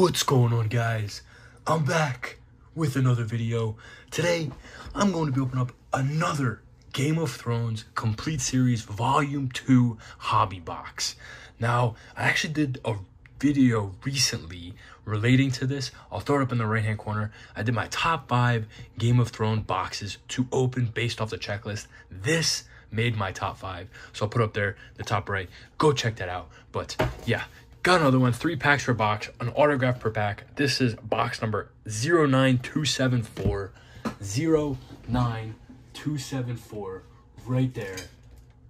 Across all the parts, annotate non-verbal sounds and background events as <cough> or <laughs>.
What's going on guys? I'm back with another video. Today, I'm going to be opening up another Game of Thrones Complete Series Volume 2 Hobby Box. Now, I actually did a video recently relating to this. I'll throw it up in the right hand corner. I did my top 5 Game of Thrones boxes to open based off the checklist. This made my top 5. So I'll put up there the top right. Go check that out. But yeah, Got another one, three packs per box, an autograph per pack. This is box number 09274. 09274. Right there.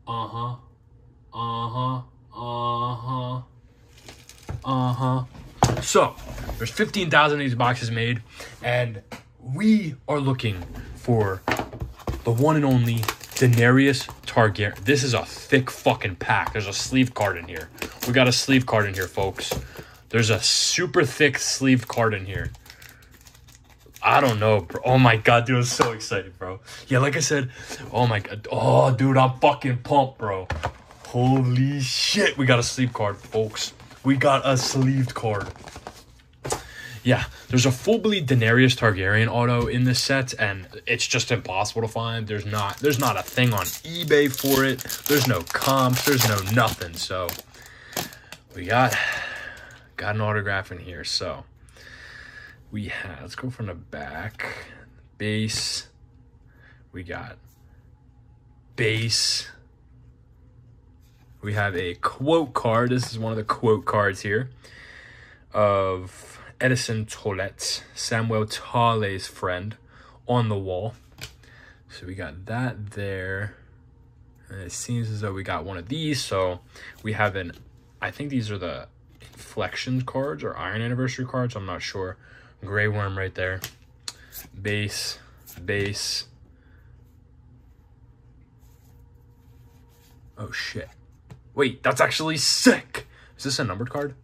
Uh-huh. Uh-huh. Uh-huh. Uh-huh. So, there's 15,000 of these boxes made, and we are looking for the one and only Daenerys Targaryen. This is a thick fucking pack. There's a sleeve card in here. We got a sleeve card in here, folks. There's a super thick sleeve card in here. I don't know, bro. Oh my god, dude, I'm so excited, bro. Yeah, like I said, oh my god. Oh, dude, I'm fucking pumped, bro. Holy shit, we got a sleeve card, folks. We got a sleeved card. Yeah, there's a full bleed Daenerys Targaryen auto in this set, and it's just impossible to find. There's not there's not a thing on eBay for it. There's no comps. There's no nothing. So we got got an autograph in here. So we have let's go from the back. Base. We got base. We have a quote card. This is one of the quote cards here of Eddison Tollett, Samuel Tarly's friend, on the wall. So we got that there. And it seems as though we got one of these. So we have an I think these are the inflection cards or iron anniversary cards. I'm not sure. Grey worm right there. Base, base. Oh shit. Wait, that's actually sick. Is this a numbered card?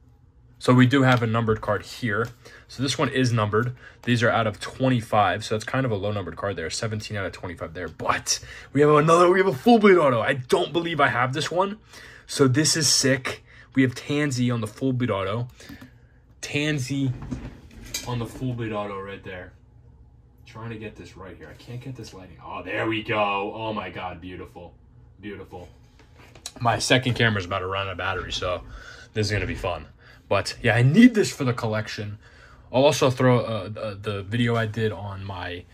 So we do have a numbered card here. So this one is numbered. These are out of 25, so that's kind of a low numbered card there. 17 out of 25 there. But we have another, we have a full bleed auto. I don't believe I have this one. So this is sick. We have Tansy on the full bleed auto. Tansy on the full bleed auto right there. Trying to get this right here. I can't get this lighting. Oh, there we go. Oh my God, beautiful. Beautiful. My second camera is about to run out of battery, so this is going to be fun. But yeah, I need this for the collection. I'll also throw uh, the, the video I did on my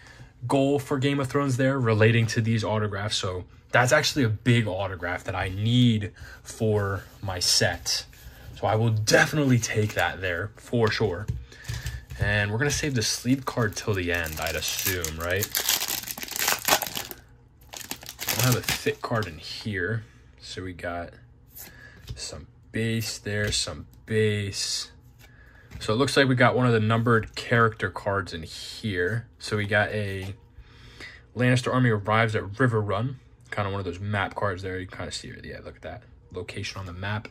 goal for Game of Thrones there relating to these autographs. So that's actually a big autograph that I need for my set. So I will definitely take that there for sure. And we're going to save the sleeve card till the end, I'd assume, right? I'll have a thick card in here. So we got some base there, some base. So it looks like we got one of the numbered character cards in here. So we got a Lannister army arrives at Riverrun. kind of one of those map cards there. You kind of see it. Yeah, look at that location on the map.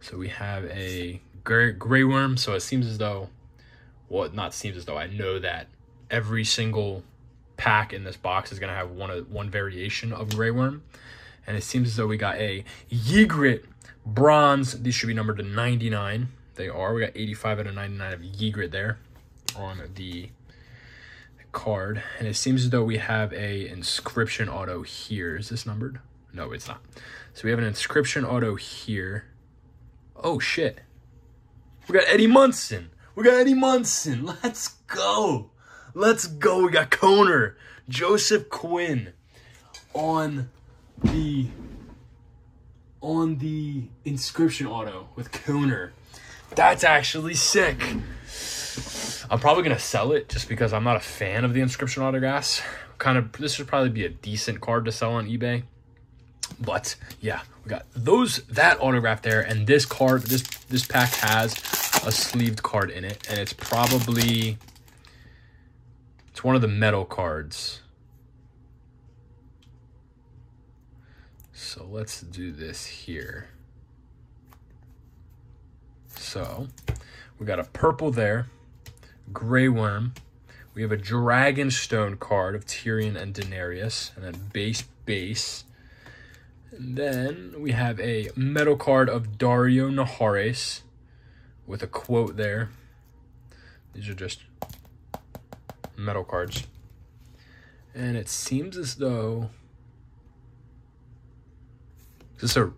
So we have a gray, worm. So it seems as though, well, not seems as though I know that every single pack in this box is going to have one of one variation of gray worm. And it seems as though we got a Ygritte bronze. These should be numbered to 99. They are. We got 85 out of 99 of Ygritte there on the card, and it seems as though we have a inscription auto here. Is this numbered? No, it's not. So we have an inscription auto here. Oh shit. We got Eddie Munson. We got Eddie Munson. <laughs> Let's go. Let's go. We got Koner. Joseph Quinn on the on the inscription auto with Koner. That's actually sick. I'm probably gonna sell it just because I'm not a fan of the inscription autographs. Kind of, this would probably be a decent card to sell on eBay. But yeah, we got those that autograph there, and this card, this this pack has a sleeved card in it, and it's probably it's one of the metal cards. So let's do this here. So we got a purple there. Grey Worm. We have a Dragonstone card of Tyrion and Daenerys, and then base base. And then we have a metal card of Daario Naharis with a quote there. These are just metal cards. And it seems as though this a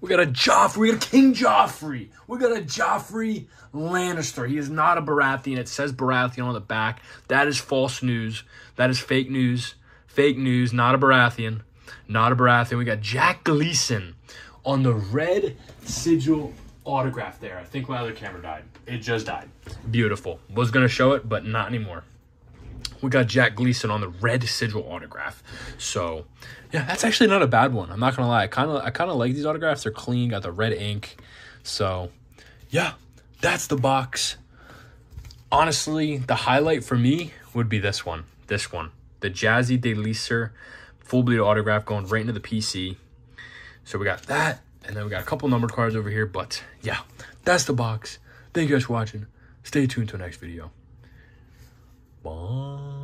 we got a Joffrey, we got a King Joffrey. We got a Joffrey Lannister. He is not a Baratheon. It says Baratheon on the back. That is false news. That is fake news. Fake news. Not a Baratheon. Not a Baratheon. We got Jack Gleeson on the red sigil autograph there. I think my other camera died. It just died. Beautiful. Was going to show it, but not anymore. We got Jack Gleeson on the red sigil autograph. So, yeah, that's actually not a bad one. I'm not gonna lie. I kind of I kind of like these autographs. They're clean, got the red ink. So, yeah, that's the box. Honestly, the highlight for me would be this one. This one, the Jazzy de Lisser full bleed autograph going right into the PC. So we got that, and then we got a couple numbered cards over here. But yeah, that's the box. Thank you guys for watching. Stay tuned to the next video. Pá.